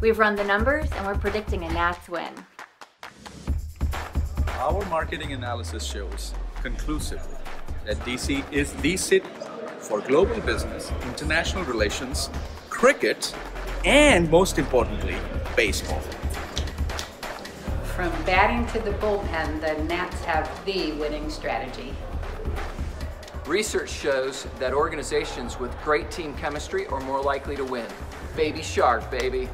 We've run the numbers and we're predicting a Nats win. Our marketing analysis shows conclusively that DC is the city for global business, international relations, cricket, and most importantly, baseball. From batting to the bullpen, the Nats have the winning strategy. Research shows that organizations with great team chemistry are more likely to win. Baby Shark, baby.